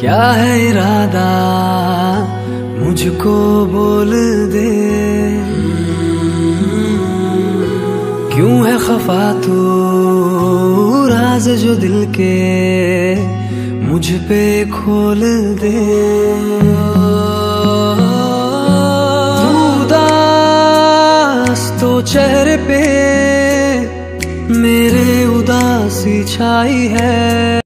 क्या है इरादा? मुझको बोल दे। क्यों है खफा तू? राज जो दिल के मुझ पे खोल दे। उदास तो चेहरे पे मेरे उदासी छाई है।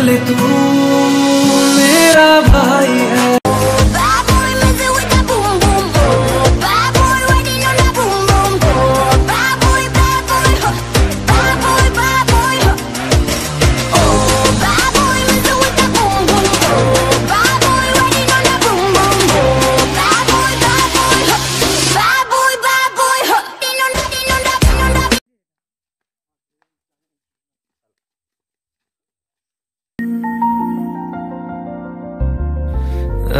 पगले तू।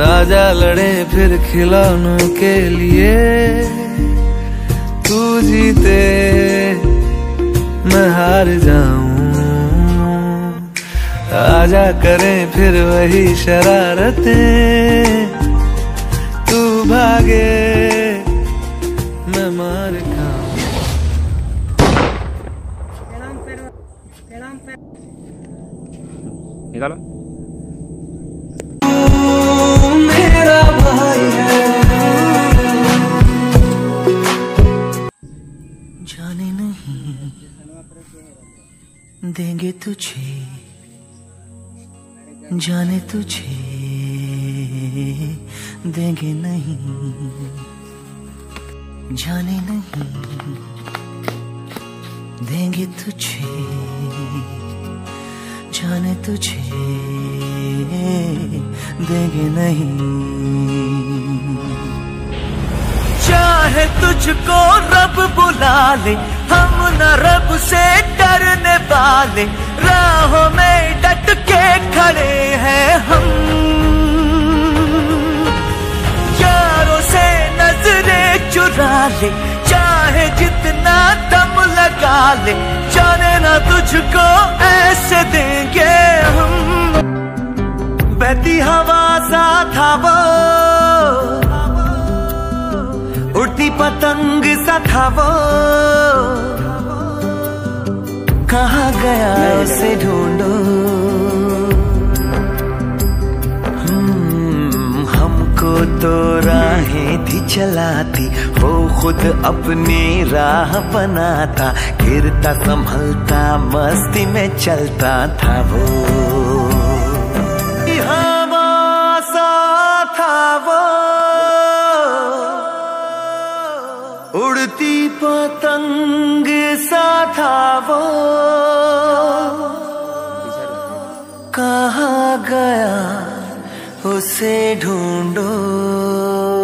आजा लड़े फिर खिलौनों के लिए। तू जीते, मैं हार जाऊँ। राजा करें फिर वही शरारतें। तू भागे, मैं मार निकालो। जाने नहीं देंगे तुझे जाने तुझे देंगे नहीं। जाने नहीं देंगे तुझे। जाने तुझे देंगे नहीं। चाहे तुझको रब बुला ले, हम न रब से डरने वाले। राहों में डट के खड़े हैं हम। यारों से नज़रें चुरा ले, चाहे जितना दम लगा ले जाने ना तुझको ऐसे देंगे हम। बहती हवा सा था वो उड़ती पतंग सा था वो कहा गया उसे ढूंढो? हम्म, हमको तो थी चलाती, वो खुद अपनी राह बनाता, गिरता, संभलता, मस्ती में चलता था वो। था वो। उड़ती पतंग सा था वो। कहा गया, उसे ढूंढो।